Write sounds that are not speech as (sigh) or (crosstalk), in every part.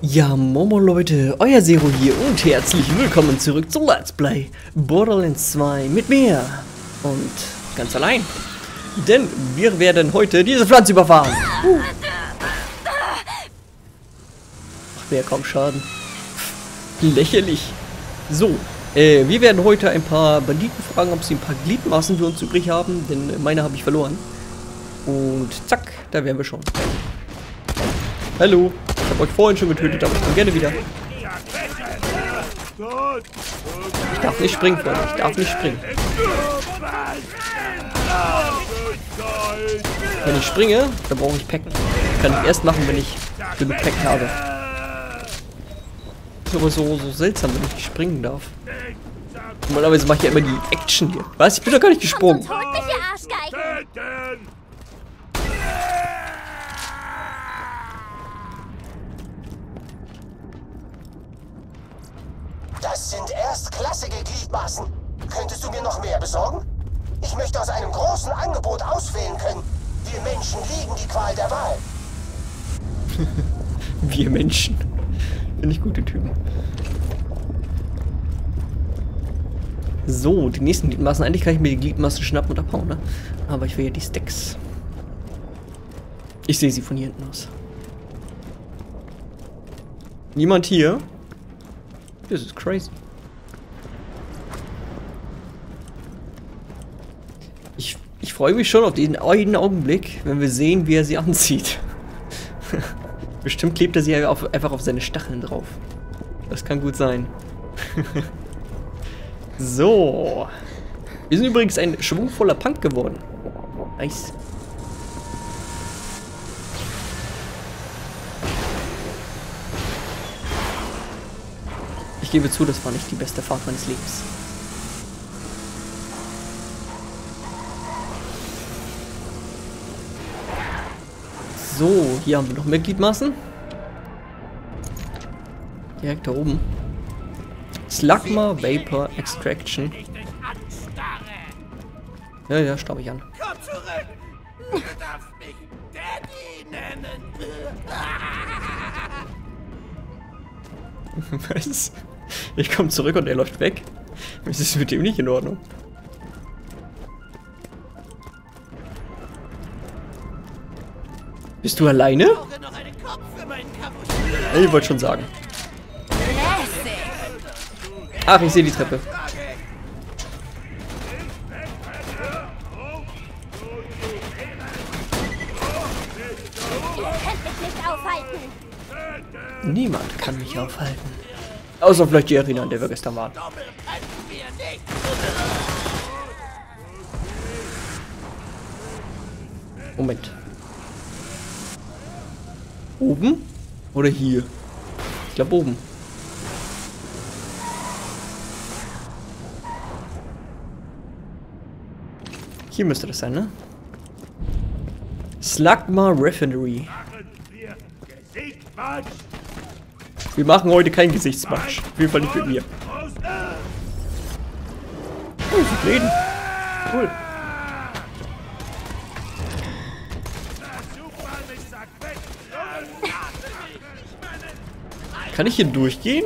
Ja, Momo Leute, euer Zero hier und herzlich willkommen zurück zu Let's Play Borderlands 2 mit mir und ganz allein. Denn wir werden heute diese Pflanze überfahren. Uh. Ach, wäre kaum Schaden. Lächerlich. So, äh, wir werden heute ein paar Banditen fragen, ob sie ein paar Gliedmaßen für uns übrig haben, denn meine habe ich verloren. Und zack, da wären wir schon. Hallo. Ich habe euch vorhin schon getötet, aber ich komme gerne wieder. Ich darf nicht springen, Freunde. Ich darf nicht springen. Wenn ich springe, dann brauche ich. Das kann ich erst machen, wenn ich genug Pack habe. Ist aber so, so seltsam, wenn ich nicht springen darf. Normalerweise mache ich ja immer die Action hier. Was? Ich bin doch gar nicht gesprungen. Das sind erstklassige Gliedmaßen. Könntest du mir noch mehr besorgen? Ich möchte aus einem großen Angebot auswählen können. Wir Menschen lieben die Qual der Wahl. (laughs) Wir Menschen. Finde ich gute Typen. So, die nächsten Gliedmaßen. Eigentlich kann ich mir die Gliedmaßen schnappen und abhauen, ne? Aber ich will ja die Stacks. Ich sehe sie von hier hinten aus. Niemand hier? Das ist crazy. Ich, ich freue mich schon auf den einen Augenblick, wenn wir sehen, wie er sie (laughs) anzieht. Bestimmt klebt er sie einfach auf seine Stacheln drauf. Das kann gut sein. (laughs) so. Wir sind übrigens ein schwungvoller Punk geworden. Nice. Ich gebe zu, das war nicht die beste Fahrt meines Lebens. So, hier haben wir noch mehr Gliedmaßen. Direkt da oben. Slugma Vapor Extraction. Ja, ja, staub ich an. Komm zurück! Du darfst mich Daddy nennen! (laughs) Was? Ich komme zurück und er läuft weg. Was ist mit dem nicht in Ordnung? Bist du alleine? Ich wollte schon sagen. Ach, ich sehe die Treppe. Niemand kann mich aufhalten. Außer vielleicht die Arena, in der wir gestern waren. Moment. Oben? Oder hier? Ich glaube oben. Hier müsste das sein, ne? Slugma Refinery. Wir machen heute keinen Gesichtsmatch. Auf jeden Fall nicht mit mir. Oh, sie reden. Cool. Kann ich hier durchgehen?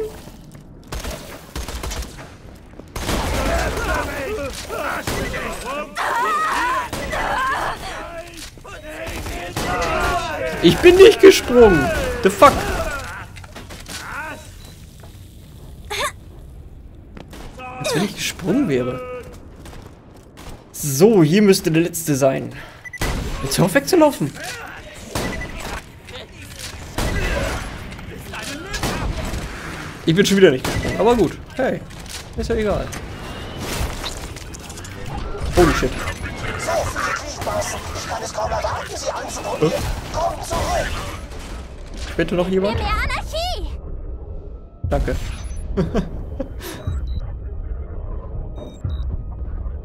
Ich bin nicht gesprungen. The fuck? Als wenn ich gesprungen wäre. So, hier müsste der letzte sein. Jetzt hör auf wegzulaufen. Ich bin schon wieder nicht gesprungen, aber gut. Hey, ist ja egal. Holy shit. Äh? Bitte noch jemand? Danke. (laughs)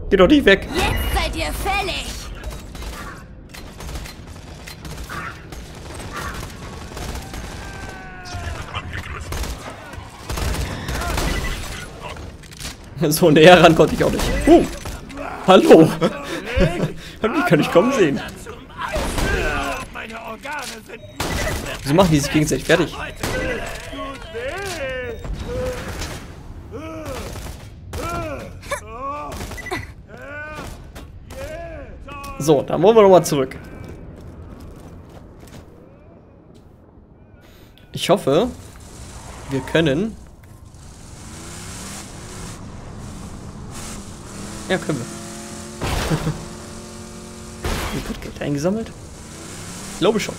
Geh doch nicht weg. Jetzt seid ihr fällig. (laughs) So näher ran konnte ich auch nicht. Uh, hallo. (laughs) Ich kann ich kommen sehen. Wieso machen die sich gegenseitig fertig? So, dann wollen wir nochmal zurück. Ich hoffe, wir können... Ja, können wir. (laughs) Wird Geld eingesammelt? Ich glaube schon.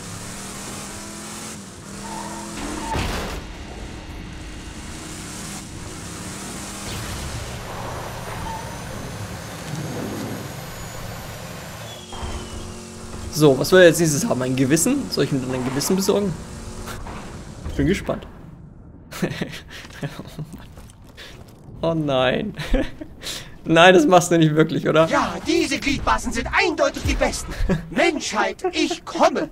So, was wir jetzt nächstes haben? Ein Gewissen? Soll ich mir dann ein Gewissen besorgen? Bin gespannt. (laughs) oh nein. (laughs) nein, das machst du nicht wirklich, oder? Ja, diese Gliedmaßen sind eindeutig die besten. (laughs) Menschheit, ich komme.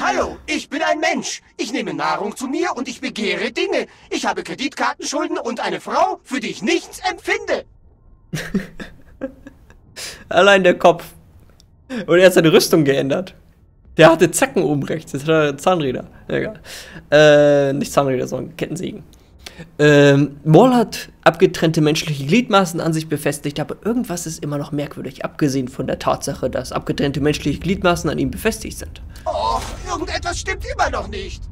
Hallo, ich bin ein Mensch. Ich nehme Nahrung zu mir und ich begehre Dinge. Ich habe Kreditkartenschulden und eine Frau, für die ich nichts empfinde. (laughs) Allein der Kopf. Und er hat seine Rüstung geändert. Der hatte Zacken oben rechts. Jetzt hat er Zahnräder. Egal. Äh, nicht Zahnräder, sondern Kettensägen. Ähm, Maul hat abgetrennte menschliche Gliedmaßen an sich befestigt, aber irgendwas ist immer noch merkwürdig, abgesehen von der Tatsache, dass abgetrennte menschliche Gliedmaßen an ihm befestigt sind. Och, irgendetwas stimmt immer noch nicht.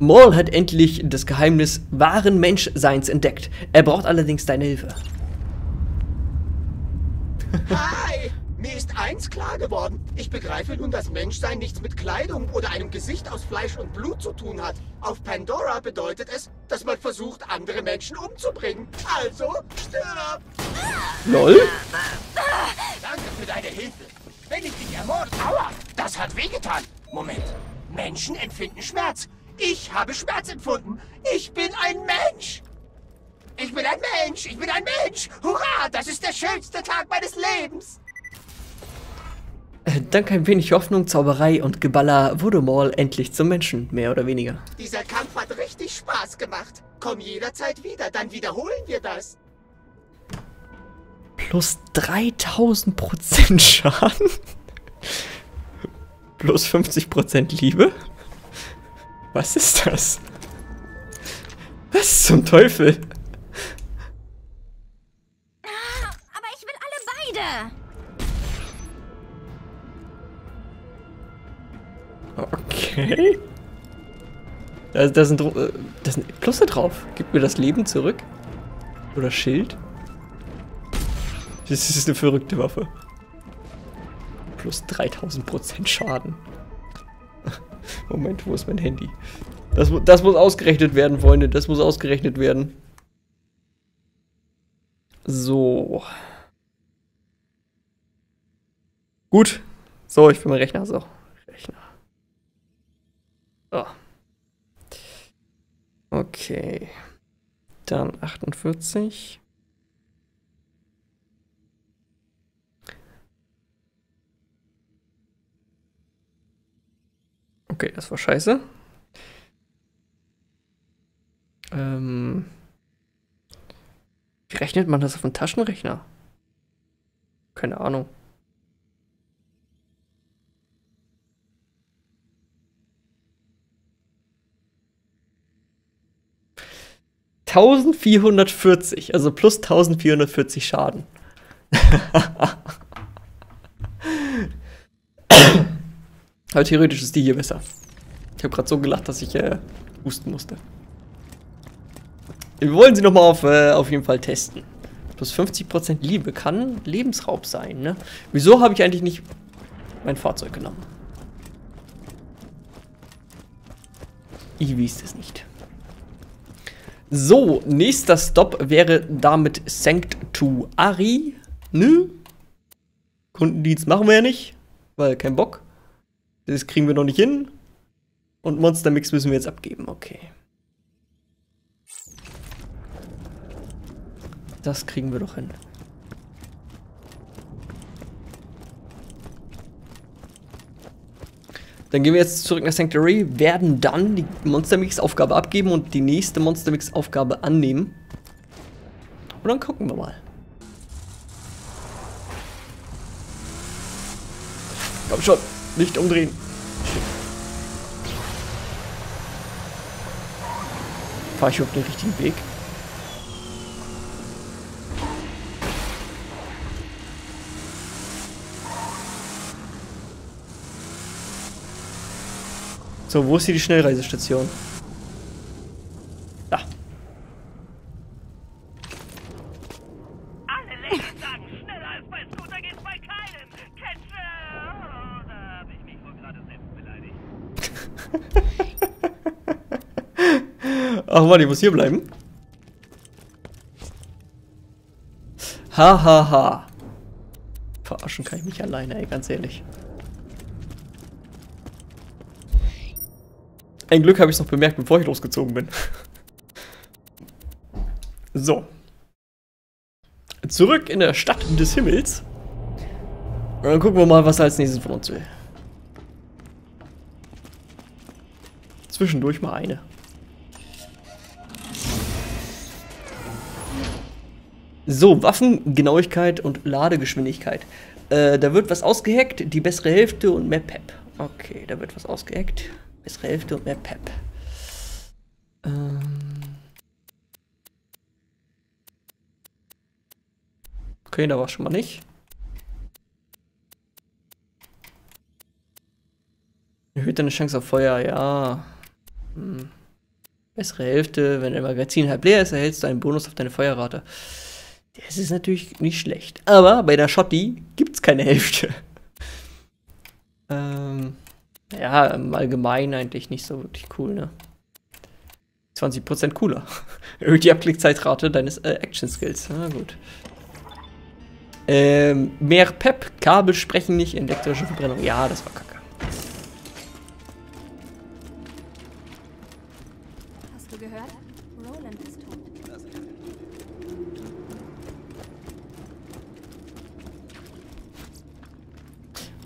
Maul hat endlich das Geheimnis wahren Menschseins entdeckt. Er braucht allerdings deine Hilfe. Hi! Mir ist eins klar geworden. Ich begreife nun, dass Menschsein nichts mit Kleidung oder einem Gesicht aus Fleisch und Blut zu tun hat. Auf Pandora bedeutet es, dass man versucht, andere Menschen umzubringen. Also, stirb! LOL? Danke für deine Hilfe. Wenn ich dich ermorde... Aua! Das hat wehgetan. Moment. Menschen empfinden Schmerz. Ich habe Schmerz empfunden. Ich bin ein Mensch. Ich bin ein Mensch. Ich bin ein Mensch. Hurra! Das ist der schönste Tag meines Lebens. Dank ein wenig Hoffnung, Zauberei und Geballer wurde Maul endlich zum Menschen, mehr oder weniger. Dieser Kampf hat richtig Spaß gemacht. Komm jederzeit wieder, dann wiederholen wir das. Plus 3000% Schaden? Plus 50% Liebe? Was ist das? Was zum Teufel? Aber ich will alle beide. Okay. Da, da, sind, äh, da sind Plusse drauf. Gib mir das Leben zurück. Oder Schild. Das ist eine verrückte Waffe. Plus 3000% Schaden. (laughs) Moment, wo ist mein Handy? Das, das muss ausgerechnet werden, Freunde. Das muss ausgerechnet werden. So. Gut. So, ich bin mein Rechner. So. Rechner. So. Okay. Dann 48. Okay, das war scheiße. Ähm. Wie rechnet man das auf einen Taschenrechner? Keine Ahnung. Tausendvierhundertvierzig, also plus 1440 Schaden. (laughs) Aber theoretisch ist die hier besser. Ich habe gerade so gelacht, dass ich äh, husten musste. Wir wollen sie nochmal auf, äh, auf jeden Fall testen. Plus 50% Liebe kann Lebensraub sein, ne? Wieso habe ich eigentlich nicht mein Fahrzeug genommen? Ich weiß es nicht. So, nächster Stop wäre damit Sanctuary. Ne? Kundendienst machen wir ja nicht, weil kein Bock. Das kriegen wir noch nicht hin. Und Monster Mix müssen wir jetzt abgeben, okay. Das kriegen wir doch hin. Dann gehen wir jetzt zurück nach Sanctuary, werden dann die Monster Mix Aufgabe abgeben und die nächste Monster Mix Aufgabe annehmen. Und dann gucken wir mal. Komm schon, nicht umdrehen. Fahre ich auf den richtigen Weg? So, wo ist hier die Schnellreisestation? Da. Alle Läden sagen, schneller als bei Scooter geht's bei keinem. Catche! Oh, da habe ich mich wohl gerade selbst beleidigt. (laughs) Ach warte, ich muss hier bleiben. Ha ha ha. Verarschen kann ich mich alleine, ey, ganz ehrlich. Ein Glück habe ich es noch bemerkt, bevor ich losgezogen bin. (laughs) so. Zurück in der Stadt des Himmels. Und dann gucken wir mal, was er als nächstes von uns will. Zwischendurch mal eine. So, Waffengenauigkeit und Ladegeschwindigkeit. Äh, da wird was ausgehackt, die bessere Hälfte und mehr Pep. Okay, da wird was ausgehackt. Bessere Hälfte und mehr Pep. Ähm. Okay, da war schon mal nicht. Erhöht deine Chance auf Feuer, ja. Hm. Bessere Hälfte, wenn dein Magazin halb leer ist, erhältst du einen Bonus auf deine Feuerrate. Das ist natürlich nicht schlecht. Aber bei der Schotti gibt es keine Hälfte. (laughs) ähm. Ja, im Allgemeinen eigentlich nicht so wirklich cool, ne? 20% cooler. (laughs) Erhöht die Abklickzeitrate deines äh, Action-Skills. Na gut. Ähm, mehr Pep, Kabel sprechen nicht, elektrische Verbrennung. Ja, das war kacke. Hast du gehört? Roland ist tot.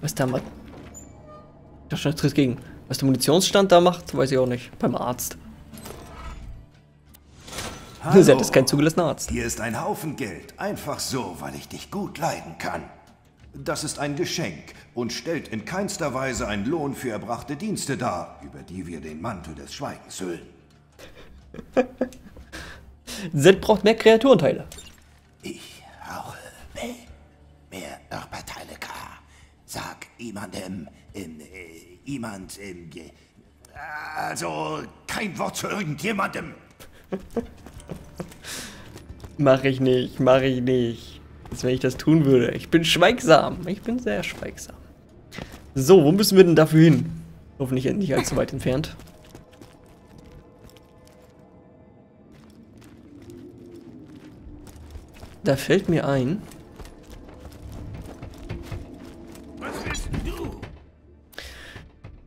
Was da mal. Da schon tritt gegen. Was der Munitionsstand da macht, weiß ich auch nicht. Beim Arzt. Hallo. Sie hat ist kein zugelassener Arzt. Hier ist ein Haufen Geld. Einfach so, weil ich dich gut leiden kann. Das ist ein Geschenk und stellt in keinster Weise einen Lohn für erbrachte Dienste dar, über die wir den Mantel des Schweigens hüllen. (laughs) Zed braucht mehr Kreaturenteile. Ich rauche mehr, mehr Örperteile K. Sag jemandem, äh, jemand, ähm, äh, Also, kein Wort zu irgendjemandem. Mach ich nicht, mach ich nicht. Als wenn ich das tun würde. Ich bin schweigsam. Ich bin sehr schweigsam. So, wo müssen wir denn dafür hin? Hoffentlich nicht allzu weit entfernt. Da fällt mir ein.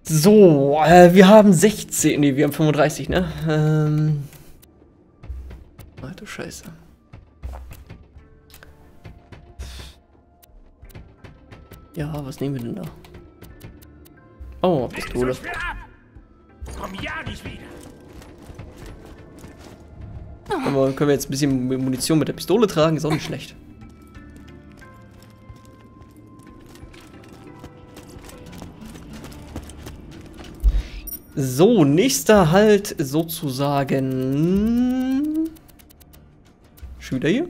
So, äh, wir haben 16, nee, wir haben 35, ne? Ähm. Ach du Scheiße. Ja, was nehmen wir denn da? Oh, Pistole. Komm ja nicht wieder! Aber können wir jetzt ein bisschen Munition mit der Pistole tragen? Ist auch nicht schlecht. So, nächster Halt sozusagen. Wieder hier?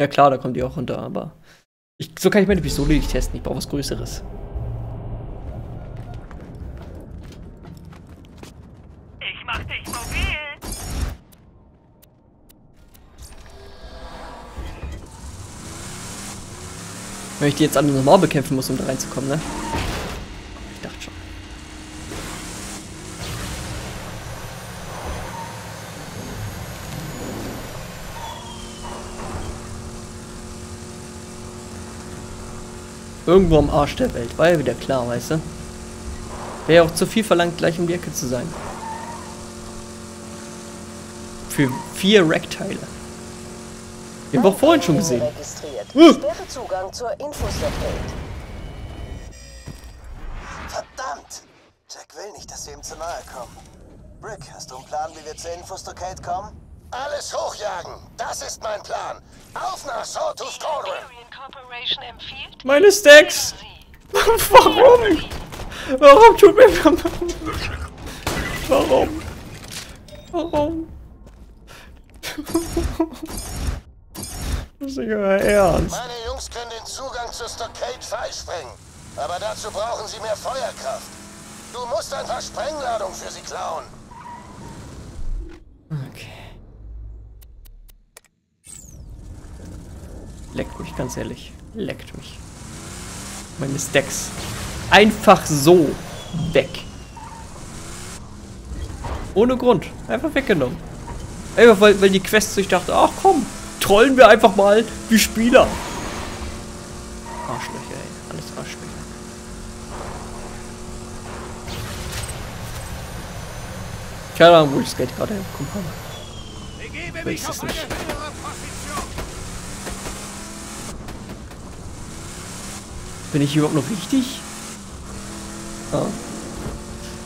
Ja klar, da kommt die auch runter, aber. Ich, so kann ich meine Pistole nicht testen. Ich brauche was Größeres. Ich mach dich mobil! Wenn ich die jetzt alle normal bekämpfen muss, um da reinzukommen, ne? Irgendwo am Arsch der Welt, war ja wieder klar, weißt du? Wäre ja auch zu viel verlangt, gleich um die Ecke zu sein. Für vier Rackteile. Wir haben auch vorhin schon gesehen. Registriert. Hm. Sperre Zugang zur Infosec-Welt. Verdammt! Jack will nicht, dass wir ihm zu nahe kommen. Rick, hast du einen Plan, wie wir zur Infostocade kommen? alles hochjagen. Das ist mein Plan. Auf nach Sawtooth Cauldron. Corporation empfiehlt, Meine Stacks! (laughs) Warum? Warum tut mir Warum? Warum? Das ist nicht euer Ernst. Meine Jungs können den Zugang zur Stockade freisprengen. Aber dazu brauchen sie mehr Feuerkraft. Du musst ein paar Sprengladungen für sie klauen. Okay. Leckt mich, ganz ehrlich. Leckt mich. Meine Stacks. Einfach so weg. Ohne Grund. Einfach weggenommen. Einfach weil, weil die Quests sich dachte, ach komm, trollen wir einfach mal wie Spieler. Arschlöcher, ey. Alles Arschlöcher. Keine Ahnung, wo ich das Geld gerade herbekommen habe. Weiß es nicht. Bin ich überhaupt noch richtig? Ah.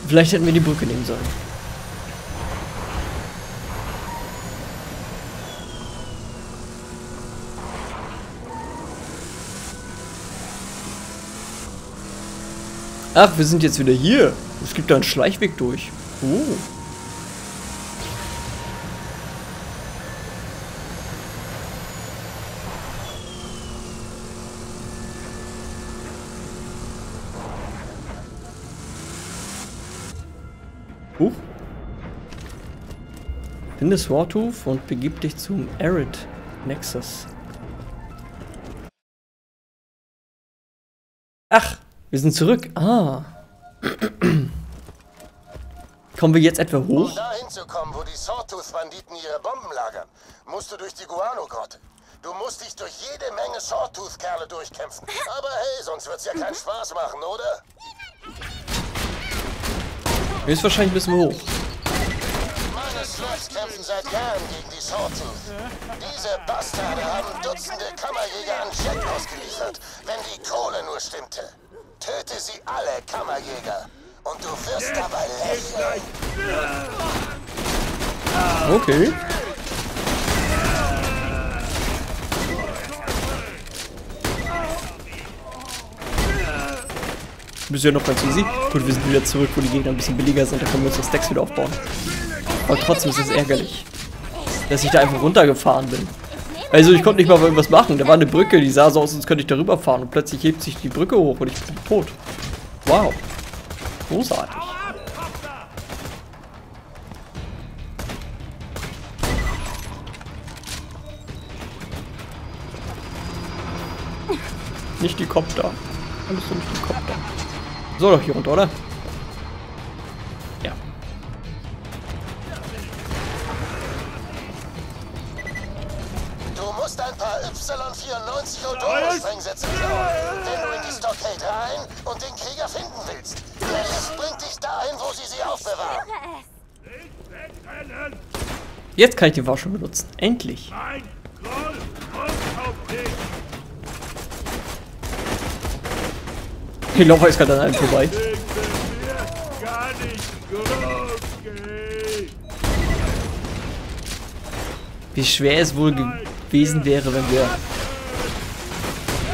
Vielleicht hätten wir die Brücke nehmen sollen. Ach, wir sind jetzt wieder hier. Es gibt da einen Schleichweg durch. Oh. Huch. Finde Swartooth und begib dich zum Arid Nexus. Ach, wir sind zurück. Ah. (clears throat) Kommen wir jetzt etwa Um hoch? da hinzukommen, wo die Sawtooth-Banditen ihre Bomben lagern, musst du durch die Guano-Grotte. Du musst dich durch jede Menge Sawtooth-Kerle durchkämpfen. (laughs) Aber hey, sonst wird's ja keinen Spaß machen, oder? Höchstwahrscheinlich müssen wir hoch. Meine Slugs kämpfen seit Jahren gegen die Sawtooth. Diese Bastarde haben Dutzende Kammerjäger an Jack ausgeliefert, wenn die Kohle nur stimmte. Töte sie alle, Kammerjäger. Und du wirst dabei lächeln. Okay. Bisher noch ganz easy. Gut, wir sind wieder zurück, wo die Gegner ein bisschen billiger sind. Da können wir unsere Stacks wieder aufbauen. Aber trotzdem ist es ärgerlich, dass ich da einfach runtergefahren bin. Also ich konnte nicht mal irgendwas machen. Da war eine Brücke, die sah so aus, als könnte ich darüber fahren. Und plötzlich hebt sich die Brücke hoch und ich bin tot. Wow. Großartig. Nicht die Kopter. Alles nicht die Kopter. So, doch hier runter, oder? Ja. Du musst ein paar Y94 Odoro-Sprengsätze klauen, wenn du in die Stockade rein und den Krieger finden willst. Der Lift bringt dich dahin, wo sie sie aufbewahren. Jetzt kann ich den Waschel benutzen. Endlich. Ein Groll und auf dich. Ich laufe jetzt gerade an einem vorbei. Wie schwer es wohl gewesen wäre, wenn wir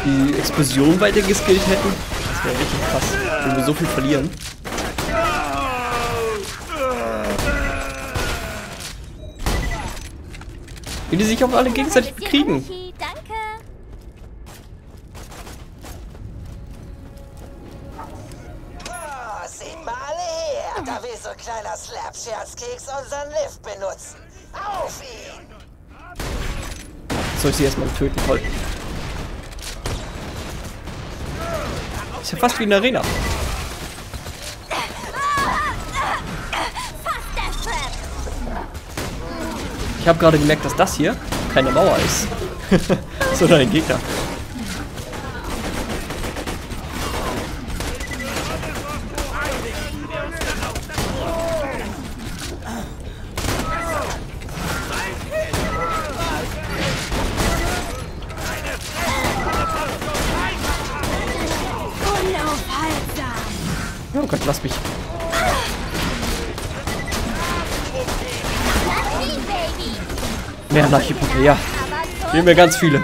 die Explosion weiter geskillt hätten. Das wäre richtig krass, wenn wir so viel verlieren. Wie die sich auch alle gegenseitig bekriegen. Kleiner Slap-Scherzkeks unseren Lift benutzen. Auf ihn! Soll ich sie erstmal töten? Toll. Ist ja fast wie eine Arena. Ich habe gerade gemerkt, dass das hier keine Mauer ist. (laughs) Sondern ein Gegner. Nehmen wir ganz viele.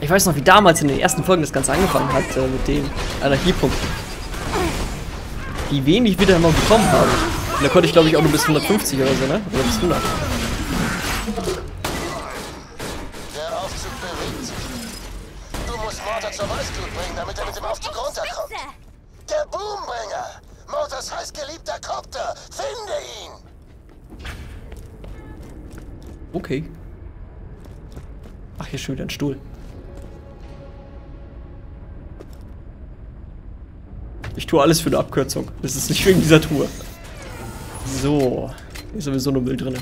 Ich weiß noch, wie damals in den ersten Folgen das Ganze angefangen hat äh, mit den Allergiepunkten. Wie wenig wir da immer bekommen haben. Und da konnte ich, glaube ich, auch nur bis 150 oder so, ne? Oder bis 100. Stuhl. Ich tue alles für eine Abkürzung. Das ist nicht wegen dieser Tour. So. Hier ist sowieso nur Müll drin.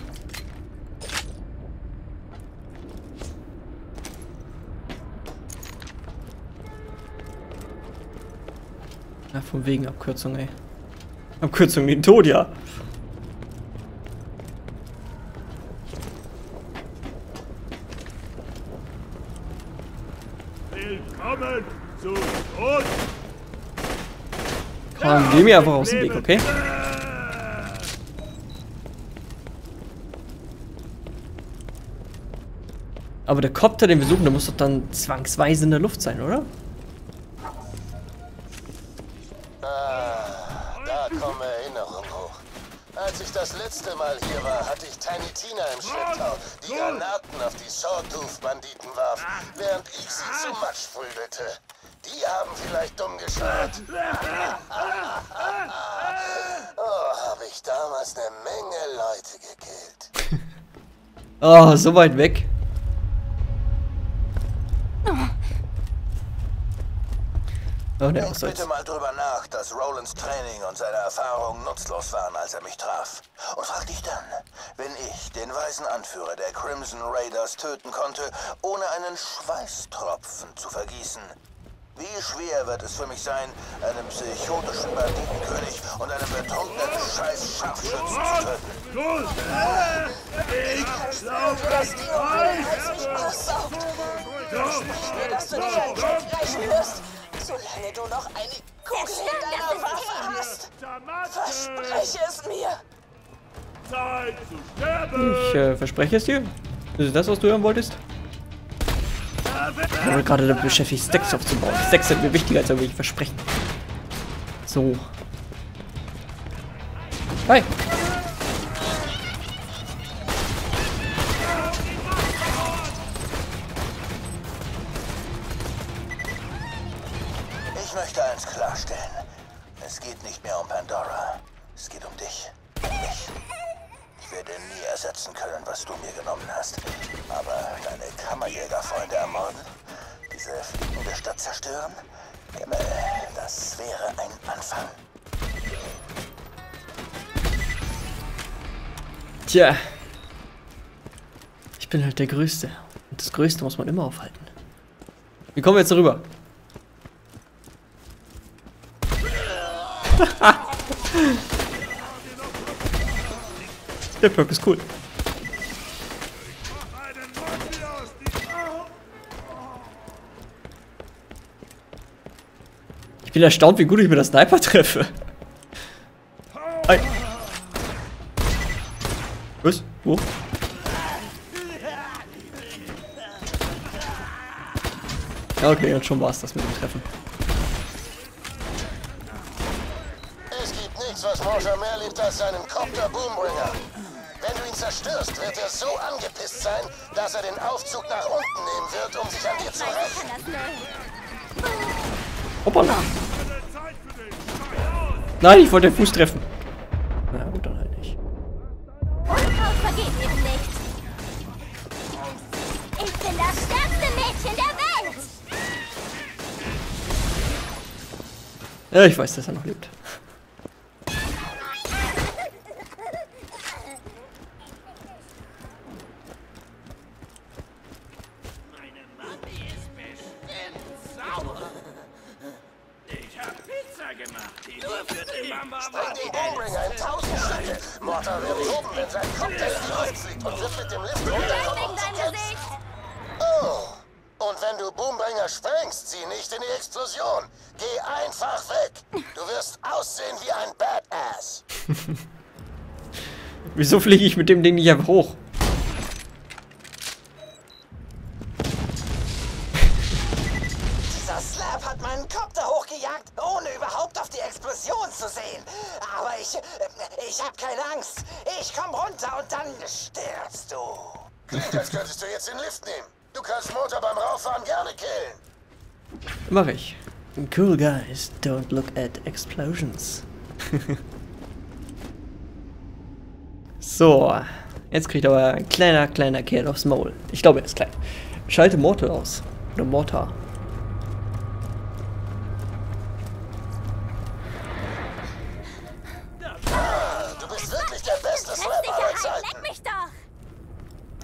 Na, von wegen Abkürzung, ey. Abkürzung den Tod, ja. Willkommen zu uns! Komm, geh mir einfach aus dem Weg, okay? Aber der Kopter, den wir suchen, der muss doch dann zwangsweise in der Luft sein, oder? Ah, da kommen Erinnerungen hoch. Als ich das letzte Mal hier war, hatte ich Tiny Tina im Schlepptau, die Granaten auf die Sawtooth-Banditen warf, während ich sie zu Prügelte. Die haben vielleicht dumm geschaut. (laughs) oh, habe ich damals eine Menge Leute gekillt. Oh, (laughs) so weit weg. Oh, der Denk Ausseits. bitte mal drüber nach, dass Rolands Training und seine Erfahrungen nutzlos waren, als er mich traf. Und frag dich dann, wenn ich den weisen Anführer der Crimson Raiders töten konnte, ohne einen Schweißtropfen zu vergießen. Wie schwer wird es für mich sein, einen psychotischen Banditenkönig und einen betrunkenen Scheiß-Scharfschützen zu töten? dass die Unruhe mich aussaugt. Versprich mir, dass du nicht an reichen wirst, solange du noch eine Kugel in deiner Waffe hast. Verspreche es mir. Zeit zu sterben! Ich äh, verspreche es dir. Ist es das, was du hören wolltest? Ich habe gerade damit beschäftigt, Stacks aufzubauen. Stacks sind mir wichtiger als irgendwelche Versprechen. So. Hi. Es geht nicht mehr um Pandora. Es geht um dich. Mich. Ich werde nie ersetzen können, was du mir genommen hast. Aber deine Kammerjägerfreunde ermorden? Diese fliegende Stadt zerstören? Himmel, das wäre ein Anfang. Tja. Ich bin halt der Größte. Und das Größte muss man immer aufhalten. Wie kommen wir jetzt darüber? Der Perk ist cool. Ich bin erstaunt, wie gut ich mit der Sniper treffe. Hi. Was? Wo? Ja, okay, und schon war es das mit dem Treffen. Es gibt nichts, was Mosher mehr liebt als seinen Copter Boombringer. Wenn du ihn zerstörst, wird er so angepisst sein, dass er den Aufzug nach unten nehmen wird, um sich an dir zu rächen. Hoppala. Nein, ich wollte den Fuß treffen. Na gut, dann halt nicht. Haut vergeht eben nicht. Ich bin das stärkste Mädchen der Welt. Ja, ich weiß, dass er noch lebt. Wenn du Boombringer sprengst, zieh nicht in die Explosion. Geh einfach weg. Du wirst aussehen wie ein Badass. (laughs) Wieso fliege ich mit dem Ding nicht einfach hoch? Dieser Slap hat meinen Kopter hochgejagt, ohne überhaupt auf die Explosion zu sehen. Aber ich, ich habe keine Angst. Ich komm runter und dann stirbst du. Klingt, als könntest du jetzt den Lift nehmen. Du kannst Motor beim Rauffahren gerne killen. Mach ich. Cool guys, don't look at explosions. (laughs) so, jetzt kriegt aber ein kleiner, kleiner Kerl aufs Maul. Ich glaube, er ist klein. Schalte Mortal aus. Oder Mortar. Du bist wirklich der beste Slapper aller Zeiten. leck mich doch!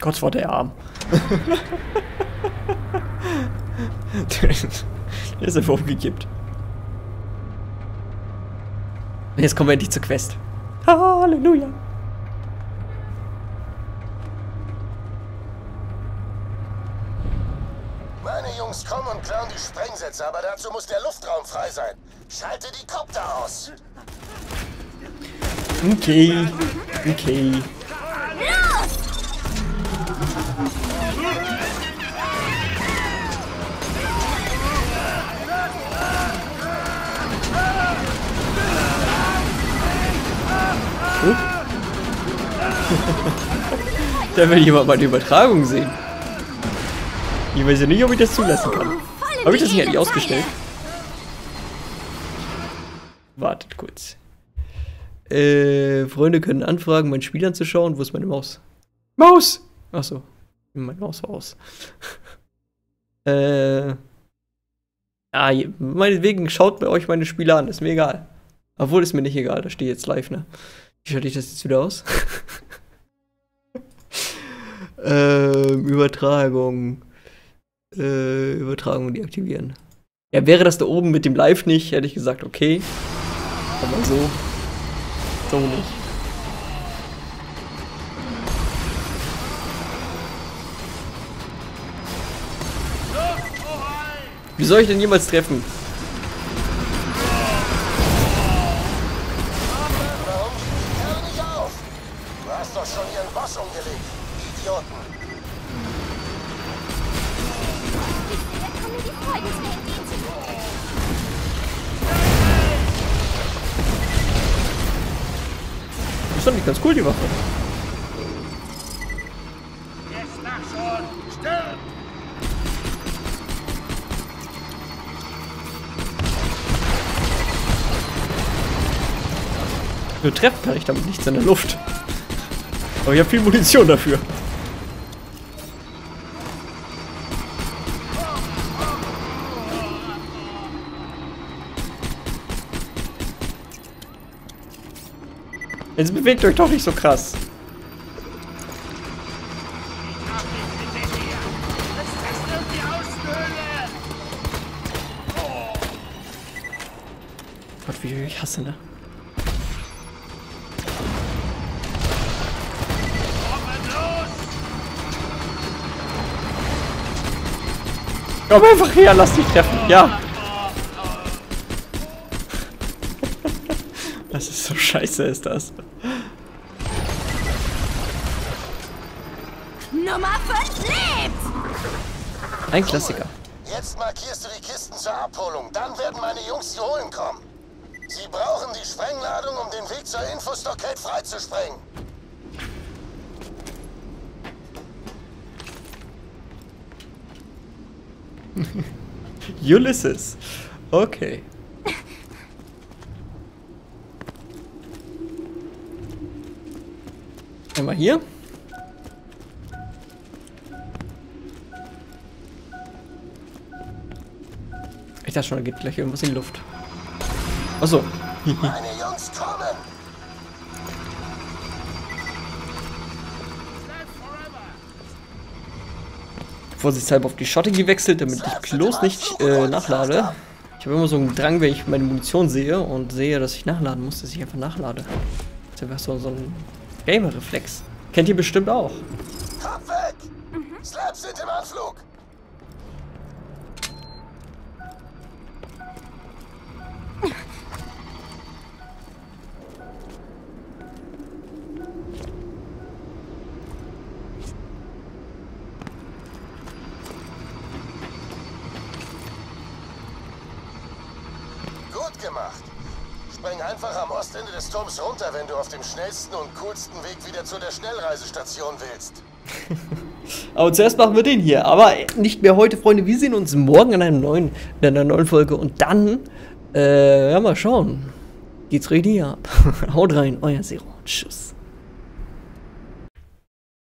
Gott war der Arm. (laughs) der ist einfach umgekippt. Jetzt kommen wir endlich zur Quest. Halleluja. Meine Jungs kommen und klauen die Sprengsätze, aber dazu muss der Luftraum frei sein. Schalte die Kopter aus. Okay. Okay. Da will jemand mal die Übertragung sehen. Ich weiß ja nicht, ob ich das zulassen kann. Habe ich das nicht eigentlich ausgestellt? Wartet kurz. Äh, Freunde können anfragen, mein Spiel anzuschauen. Wo ist meine Maus? Maus! Achso. Meine Maus war aus. (laughs) äh. Ah, je- meinetwegen schaut bei euch meine Spiele an, ist mir egal. Obwohl ist mir nicht egal, da steht jetzt live, ne? Wie schalte ich das jetzt wieder aus? (laughs) ähm, Übertragung. Äh, Übertragung deaktivieren. Ja, wäre das da oben mit dem Live nicht, hätte ich gesagt, okay. Aber so. So nicht. Wie soll ich denn jemals treffen? Doch nicht ganz cool, die Waffe. Nur treffen kann ich damit nichts in der Luft. Aber ich habe viel Munition dafür. Jetzt bewegt euch doch nicht so krass. Gott, wie ich hasse, ne? Komm einfach her, lass dich treffen. Ja. (laughs) Das ist so scheiße, ist das. Nummer 5 lebt! Ein Klassiker. Jetzt markierst du die Kisten zur Abholung. Dann werden meine Jungs sie holen kommen. Sie brauchen die Sprengladung, um den Weg zur Infostockade freizusprengen. (laughs) Ulysses. Okay. Einmal hier. Ich dachte schon, da geht gleich irgendwas in die Luft. Achso. Meine Jungs kommen. Vorsichtshalber auf die Schotte gewechselt, damit ich bloß nicht äh, nachlade. Ich habe immer so einen Drang, wenn ich meine Munition sehe und sehe, dass ich nachladen muss, dass ich einfach nachlade. Das ist einfach so, so ein Gamer-Reflex. Kennt ihr bestimmt auch. Kopf weg! Slaps sind im Anflug. gut gemacht. Spring einfach am Turms runter, wenn du auf dem schnellsten und coolsten Weg wieder zu der Schnellreisestation willst. (laughs) Aber zuerst machen wir den hier. Aber nicht mehr heute, Freunde. Wir sehen uns morgen in, einem neuen, in einer neuen Folge. Und dann, äh, ja, mal schauen. Geht's richtig ab. (laughs) Haut rein, euer Zero. Tschüss.